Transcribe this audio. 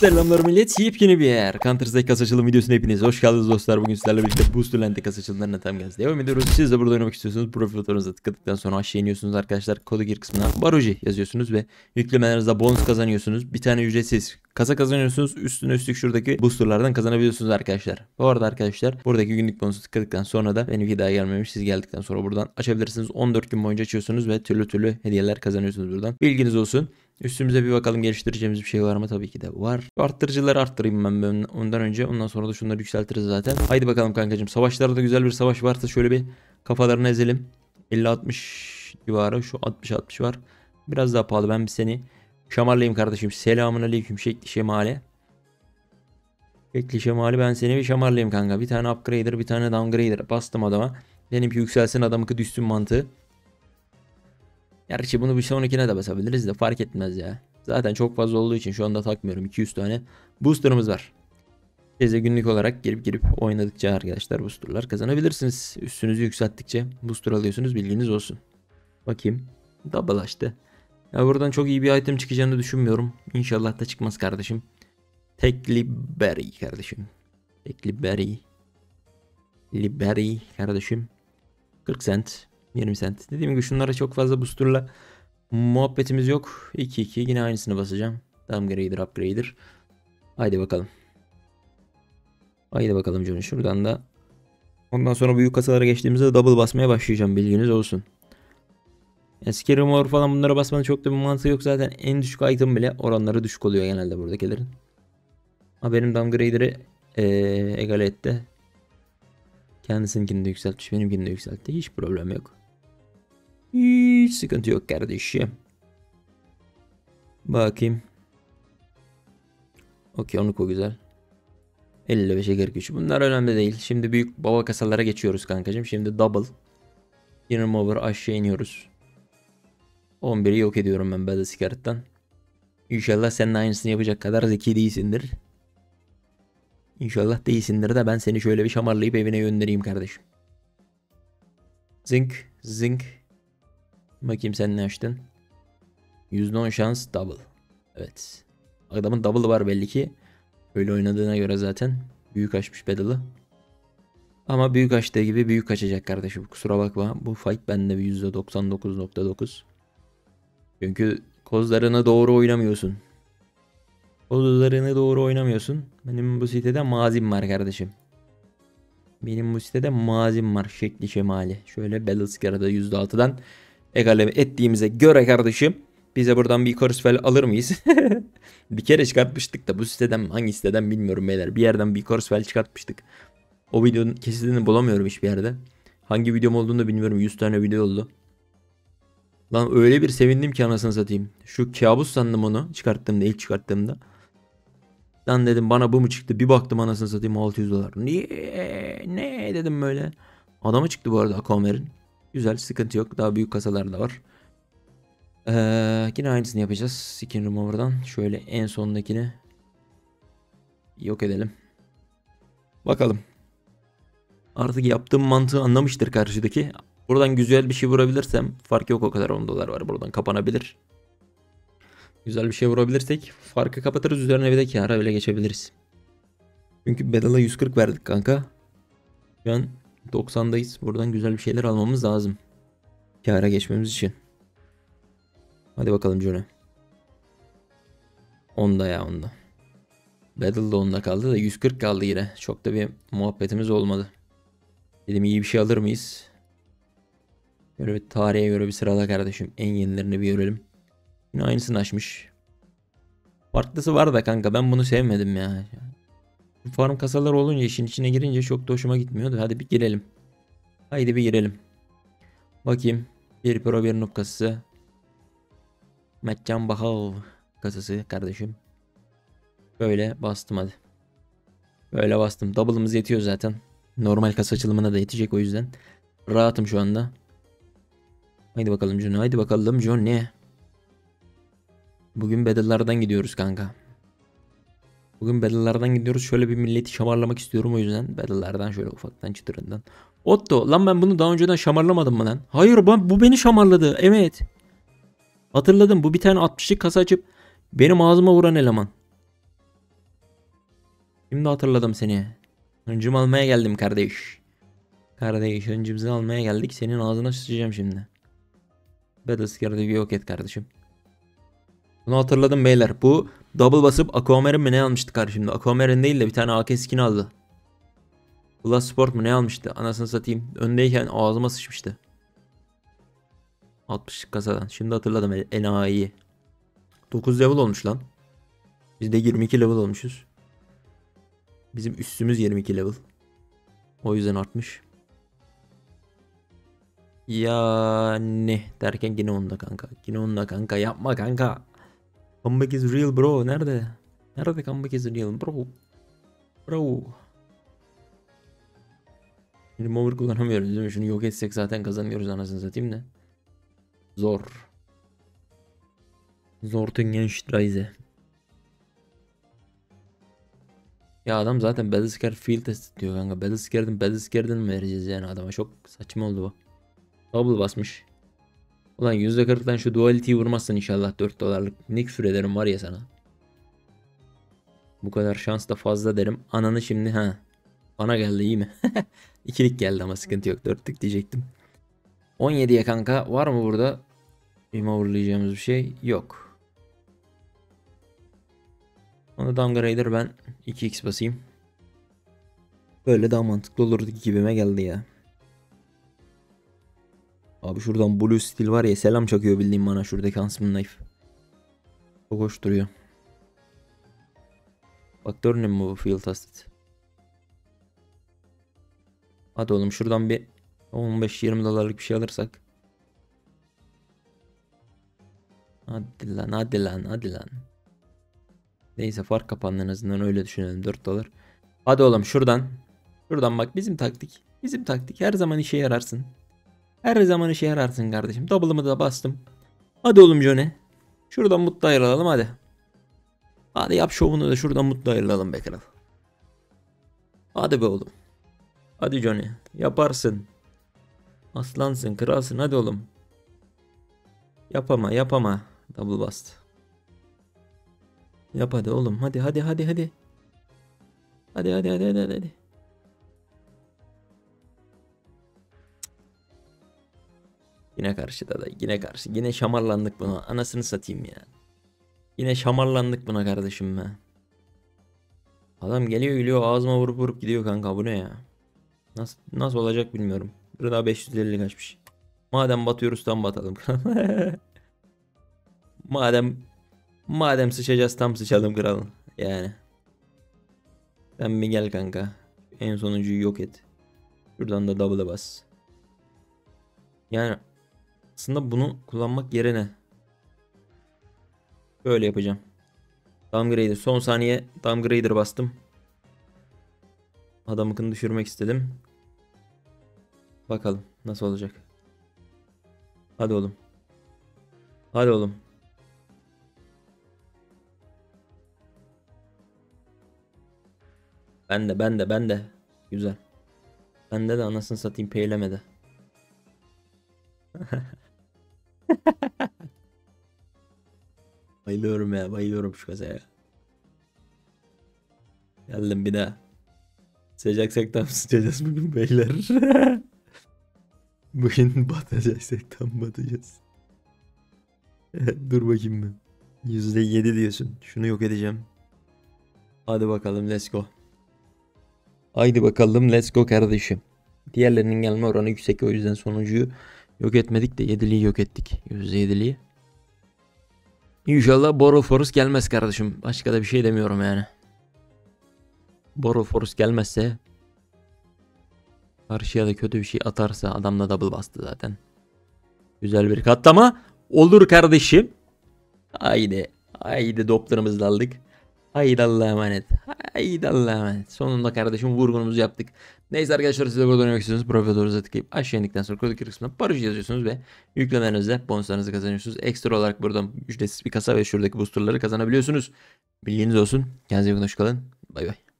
Selamlar millet. Yepyeni bir yer. Counter Strike kasa açılım videosuna hepiniz hoş geldiniz dostlar. Bugün sizlerle birlikte Booster Land'de kasa açılımlarına tam gaz devam ediyoruz. Siz de burada oynamak istiyorsanız profil fotoğrafınıza tıkladıktan sonra aşağı iniyorsunuz arkadaşlar. Kodu gir kısmına Baroji yazıyorsunuz ve yüklemelerinizde bonus kazanıyorsunuz. Bir tane ücretsiz kasa kazanıyorsunuz. Üstüne üstlük şuradaki boosterlardan kazanabiliyorsunuz arkadaşlar. Bu arada arkadaşlar buradaki günlük bonusu tıkladıktan sonra da benimki daha gelmemiş. Siz geldikten sonra buradan açabilirsiniz. 14 gün boyunca açıyorsunuz ve türlü türlü hediyeler kazanıyorsunuz buradan. Bilginiz olsun. Üstümüze bir bakalım geliştireceğimiz bir şey var mı? Tabii ki de var. Şu arttırıcıları arttırayım ben, ben ondan önce. Ondan sonra da şunları yükseltiriz zaten. Haydi bakalım kankacığım. Savaşlarda güzel bir savaş varsa şöyle bir kafalarını ezelim. 50-60 civarı. Şu 60-60 var. Biraz daha pahalı. Ben bir seni şamarlayayım kardeşim. Selamun aleyküm şekli şemale. Şekli şemali ben seni bir şamarlayayım kanka. Bir tane upgrader bir tane downgrader. Bastım adama. Benimki yükselsin adamınki düşsün mantığı. Gerçi bunu bir sonrakine de basabiliriz de fark etmez ya. Zaten çok fazla olduğu için şu anda takmıyorum. 200 tane booster'ımız var. Size günlük olarak girip girip oynadıkça arkadaşlar booster'lar kazanabilirsiniz. Üstünüzü yükselttikçe booster alıyorsunuz bilginiz olsun. Bakayım. Double açtı. Ya buradan çok iyi bir item çıkacağını düşünmüyorum. İnşallah da çıkmaz kardeşim. Tekli berry kardeşim. Tekli berry. Liberty kardeşim. 40 cent. 20 cent. Dediğim gibi şunlara çok fazla boosterla muhabbetimiz yok. 2-2 yine aynısını basacağım. Downgrader upgrader. Haydi bakalım. Haydi bakalım canım şuradan da. Ondan sonra büyük kasalara geçtiğimizde double basmaya başlayacağım bilginiz olsun. Eski remover falan bunlara basmanın çok da bir mantığı yok zaten. En düşük item bile oranları düşük oluyor genelde buradakilerin. Ha benim downgrader'ı ee, egale etti. Kendisinkini de yükseltmiş benimkini de yükseltti. Hiç problem yok. Hiç sıkıntı yok kardeşim. Bakayım. Okey onu o güzel. 55'e 43. Bunlar önemli değil. Şimdi büyük baba kasalara geçiyoruz kankacığım. Şimdi double. Inner over aşağı iniyoruz. 11'i yok ediyorum ben Battle Scarlet'tan. İnşallah sen de aynısını yapacak kadar zeki değilsindir. İnşallah değilsindir de ben seni şöyle bir şamarlayıp evine göndereyim kardeşim. Zink, zink. Bakayım sen ne açtın? %10 şans double. Evet. Adamın double'ı var belli ki. Öyle oynadığına göre zaten. Büyük açmış battle'ı. Ama büyük açtığı gibi büyük açacak kardeşim. Kusura bakma. Bu fight bende bir %99.9. Çünkü kozlarını doğru oynamıyorsun. Kozlarını doğru oynamıyorsun. Benim bu sitede mazim var kardeşim. Benim bu sitede mazim var şekli şemali. Şöyle Battle Scar'da %6'dan egale ettiğimize göre kardeşim bize buradan bir Corsfell alır mıyız? bir kere çıkartmıştık da bu siteden hangi siteden bilmiyorum beyler. Bir yerden bir Corsfell çıkartmıştık. O videonun kesitini bulamıyorum hiçbir yerde. Hangi videom olduğunu da bilmiyorum. 100 tane video oldu. Lan öyle bir sevindim ki anasını satayım. Şu kabus sandım onu çıkarttığımda ilk çıkarttığımda. Lan dedim bana bu mu çıktı? Bir baktım anasını satayım 600 dolar. Niye? Ne dedim böyle. Adamı çıktı bu arada Aquamarine. Güzel sıkıntı yok. Daha büyük kasalar da var. Ee, yine aynısını yapacağız. Skin Remover'dan. Şöyle en sondakini yok edelim. Bakalım. Artık yaptığım mantığı anlamıştır karşıdaki. Buradan güzel bir şey vurabilirsem fark yok o kadar 10 dolar var. Buradan kapanabilir. Güzel bir şey vurabilirsek farkı kapatırız. Üzerine bir de kâra öyle geçebiliriz. Çünkü bedala 140 verdik kanka. Şu an 90'dayız. Buradan güzel bir şeyler almamız lazım. Kâra geçmemiz için. Hadi bakalım Johnny. Onda ya onda. Battle'da onda kaldı da 140 kaldı yine. Çok da bir muhabbetimiz olmadı. Dedim iyi bir şey alır mıyız? Böyle bir tarihe göre bir sırala kardeşim. En yenilerini bir görelim. Yine aynısını açmış. Farklısı var da kanka ben bunu sevmedim ya. Farm kasaları olunca işin içine girince çok da hoşuma gitmiyordu. Hadi bir girelim. Haydi bir girelim. Bakayım. Bir pro bir noob kasası. Metcan Bahav kasası kardeşim. Böyle bastım hadi. Böyle bastım. Double'ımız yetiyor zaten. Normal kasa açılımına da yetecek o yüzden. Rahatım şu anda. Haydi bakalım John. Haydi bakalım John ne? Bugün battle'lardan gidiyoruz kanka. Bugün battle'lardan gidiyoruz. Şöyle bir milleti şamarlamak istiyorum o yüzden. Battle'lardan şöyle ufaktan çıtırından. Otto lan ben bunu daha önceden şamarlamadım mı lan? Hayır ben, bu beni şamarladı. Evet. Hatırladım bu bir tane 60'lık kasa açıp benim ağzıma vuran eleman. Şimdi hatırladım seni. Hıncımı almaya geldim kardeş. Kardeş hıncımızı almaya geldik. Senin ağzına sıçacağım şimdi. Battlescare'da bir yok et kardeşim. Bunu hatırladım beyler. Bu double basıp Aquamarine mi ne almıştı kardeşimde? Aquamarine değil de bir tane AK skin aldı. Plus Sport mu ne almıştı? Anasını satayım. Öndeyken ağzıma sıçmıştı. 60 kasadan. Şimdi hatırladım en- enayi. 9 level olmuş lan. Biz de 22 level olmuşuz. Bizim üstümüz 22 level. O yüzden artmış. Yani derken yine onda kanka. Yine onda kanka. Yapma kanka. Comeback is real bro. Nerede? Nerede comeback is real bro? Bro. Şimdi mover kullanamıyoruz değil mi? Şunu yok etsek zaten kazanıyoruz anasını satayım da. Zor. Zortingenstreise. Ya adam zaten Battlescar field test diyor kanka. Battlescar'den Battlescar'den mi vereceğiz yani adama? Çok saçma oldu bu. Double basmış. Ulan %40'dan şu duality'yi vurmazsan inşallah 4 dolarlık. Ne küfür ederim var ya sana. Bu kadar şans da fazla derim. Ananı şimdi ha. Bana geldi iyi mi? İkilik geldi ama sıkıntı yok. Dörtlük diyecektim. 17'ye kanka var mı burada? Bir overlayacağımız bir şey yok. Onu downgrader ben 2x basayım. Böyle daha mantıklı olurdu gibime geldi ya. Abi şuradan Blue Steel var ya selam çakıyor bildiğim bana şuradaki Huntsman Knife. Çok hoş duruyor. Faktör ne mi bu field tested? Hadi oğlum şuradan bir 15-20 dolarlık bir şey alırsak. Hadi lan hadi lan hadi lan. Neyse fark kapandı en azından öyle düşünelim 4 dolar. Hadi oğlum şuradan. Şuradan bak bizim taktik. Bizim taktik her zaman işe yararsın. Her zaman işe yararsın kardeşim. Double'ımı da bastım. Hadi oğlum Johnny. Şuradan mutlu ayrılalım hadi. Hadi yap şovunu da şuradan mutlu ayrılalım be kral. Hadi be oğlum. Hadi Johnny. Yaparsın. Aslansın, kralsın. Hadi oğlum. Yapama, yapama. Double bastı. Yap hadi oğlum. Hadi, hadi, hadi, hadi. Hadi, hadi, hadi, hadi, hadi. Yine karşıda da, yine karşı. Yine şamarlandık buna. Anasını satayım ya. Yine şamarlandık buna kardeşim be. Adam geliyor geliyor ağzıma vurup vurup gidiyor kanka bu ne ya? Nasıl nasıl olacak bilmiyorum. Bir daha 550 kaçmış. Madem batıyoruz tam batalım. madem madem sıçacağız tam sıçalım kralım. Yani. Sen bir gel kanka. En sonuncuyu yok et. Şuradan da double'a bas. Yani aslında bunu kullanmak yerine böyle yapacağım. Downgrader son saniye downgrader bastım. Adamınkını düşürmek istedim. Bakalım nasıl olacak. Hadi oğlum. Hadi oğlum. Ben de ben de ben de. Güzel. Bende de anasını satayım peylemedi. bayılıyorum ya bayılıyorum şu kazaya. Geldim bir daha. Sıcaksak tam sıçacağız bugün beyler. bugün batacaksak tam batacağız. Dur bakayım ben. %7 diyorsun. Şunu yok edeceğim. Hadi bakalım let's go. Haydi bakalım let's go kardeşim. Diğerlerinin gelme oranı yüksek o yüzden sonuncuyu yok etmedik de 7'liyi yok ettik. %7'liyi. İnşallah Boro Forest gelmez kardeşim. Başka da bir şey demiyorum yani. Boro Forest gelmezse karşıya da kötü bir şey atarsa adam da double bastı zaten. Güzel bir katlama olur kardeşim. Haydi. Haydi doplarımızı da aldık. Haydi Allah'a emanet. Haydi Allah'a emanet. Sonunda kardeşim vurgunumuzu yaptık. Neyse arkadaşlar size burada oynamak istiyorsanız profil doğrunuza tıklayıp aşağı indikten sonra kodaki kısmına barış yazıyorsunuz ve yüklemelerinizde bonuslarınızı kazanıyorsunuz. Ekstra olarak buradan ücretsiz bir kasa ve şuradaki boosterları kazanabiliyorsunuz. Bilginiz olsun. Kendinize iyi bakın. Hoşçakalın. Bay bay.